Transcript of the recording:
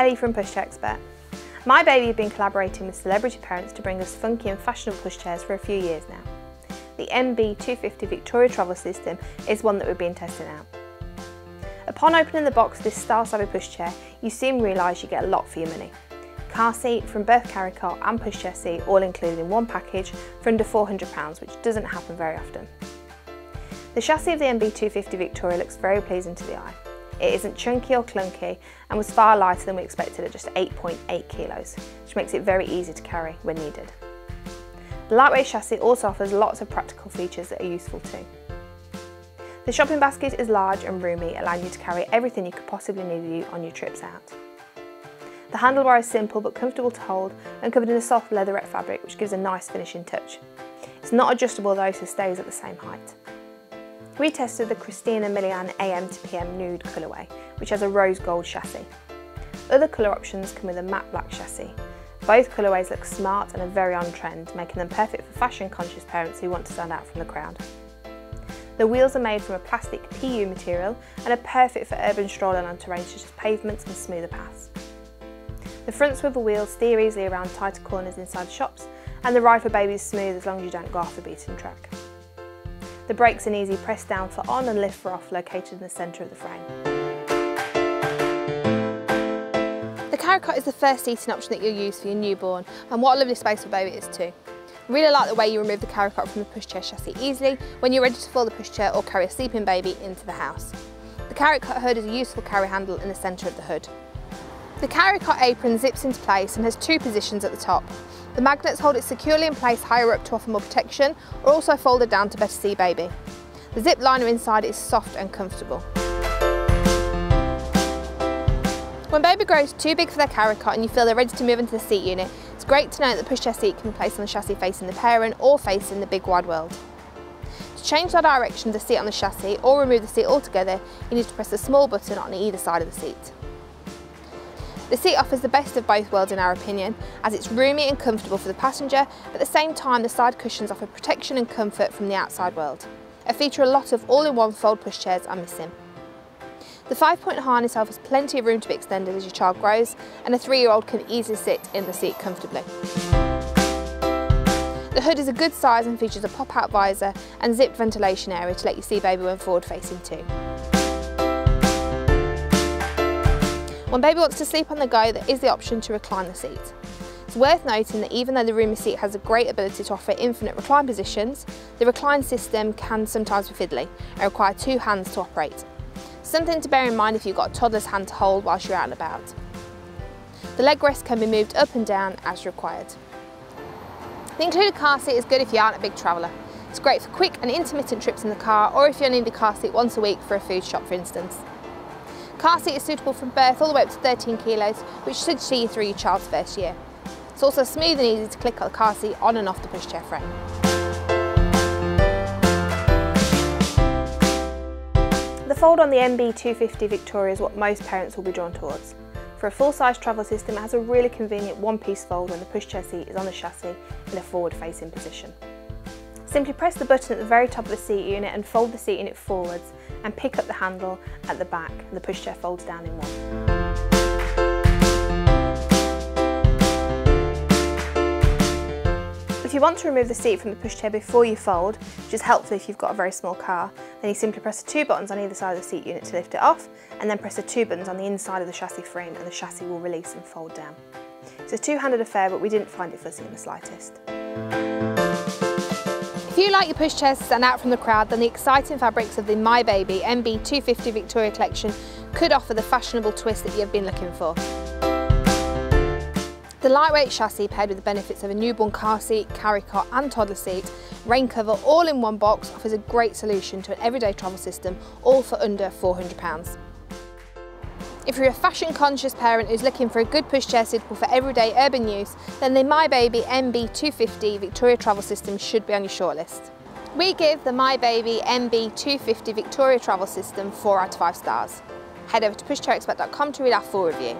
Kelly from Pushchair Expert. My Babiie have been collaborating with celebrity parents to bring us funky and fashionable pushchairs for a few years now. The MB250 Victoria Travel System is one that we've been testing out. Upon opening the box of this style-savvy pushchair, you soon realise you get a lot for your money. Car seat, from birth carry cot and pushchair seat all included in one package for under £400 which doesn't happen very often. The chassis of the MB250 Victoria looks very pleasing to the eye. It isn't chunky or clunky and was far lighter than we expected at just 8.8 .8 kilos, which makes it very easy to carry when needed. The lightweight chassis also offers lots of practical features that are useful too. The shopping basket is large and roomy, allowing you to carry everything you could possibly need you on your trips out. The handlebar is simple but comfortable to hold and covered in a soft leatherette fabric which gives a nice finishing touch. It's not adjustable though so stays at the same height. We tested the Christina Milian AM to PM Nude colourway, which has a rose gold chassis. Other colour options come with a matte black chassis. Both colourways look smart and are very on trend, making them perfect for fashion conscious parents who want to stand out from the crowd. The wheels are made from a plastic PU material and are perfect for urban strolling on terrain such as pavements and smoother paths. The front swivel wheels steer easily around tighter corners inside shops and the ride for babies is smooth as long as you don't go off the beaten track. The brakes are easy press down for on and lift for off located in the centre of the frame. The carrycot is the first seating option that you'll use for your newborn and what a lovely space for baby it is too. I Really like the way you remove the carry cot from the pushchair chassis easily when you're ready to fold the pushchair or carry a sleeping baby into the house. The carry cot hood is a useful carry handle in the centre of the hood. The carry cot apron zips into place and has two positions at the top. The magnets hold it securely in place higher up to offer more protection or also folded down to better see baby. The zip liner inside is soft and comfortable. When baby grows too big for their carry cot and you feel they're ready to move into the seat unit, it's great to know that the pushchair seat can be placed on the chassis facing the parent or facing the big wide world. To change the direction of the seat on the chassis or remove the seat altogether, you need to press the small button on either side of the seat. The seat offers the best of both worlds in our opinion, as it's roomy and comfortable for the passenger, but at the same time the side cushions offer protection and comfort from the outside world. A feature a lot of all-in-one fold pushchairs are missing. The five-point harness offers plenty of room to be extended as your child grows, and a three-year-old can easily sit in the seat comfortably. The hood is a good size and features a pop-out visor and zipped ventilation area to let you see baby when forward facing too. When baby wants to sleep on the go, there is the option to recline the seat. It's worth noting that even though the roomy seat has a great ability to offer infinite recline positions, the recline system can sometimes be fiddly and require two hands to operate. Something to bear in mind if you've got a toddler's hand to hold whilst you're out and about. The leg rest can be moved up and down as required. The included car seat is good if you aren't a big traveller. It's great for quick and intermittent trips in the car or if you only need a car seat once a week for a food shop for instance. Car seat is suitable from birth all the way up to 13 kilos, which should see you through your child's first year. It's also smooth and easy to click the car seat on and off the pushchair frame. The fold on the MB250 Victoria is what most parents will be drawn towards. For a full-size travel system, it has a really convenient one-piece fold when the pushchair seat is on the chassis in a forward-facing position. Simply press the button at the very top of the seat unit and fold the seat unit forwards and pick up the handle at the back and the pushchair folds down in one. If you want to remove the seat from the pushchair before you fold, which is helpful if you've got a very small car, then you simply press the two buttons on either side of the seat unit to lift it off, and then press the two buttons on the inside of the chassis frame and the chassis will release and fold down. It's a two-handed affair, but we didn't find it fussy in the slightest you like your pushchairs to stand out from the crowd, then the exciting fabrics of the My Babiie MB250 Victoria collection could offer the fashionable twist that you've been looking for. The lightweight chassis paired with the benefits of a newborn car seat, carry cot and toddler seat, rain cover all in one box offers a great solution to an everyday travel system all for under £400. If you're a fashion conscious parent who's looking for a good pushchair suitable for everyday urban use, then the My Babiie MB250 Victoria Travel System should be on your shortlist. We give the My Babiie MB250 Victoria Travel System 4 out of 5 stars. Head over to pushchairexpert.com to read our full review.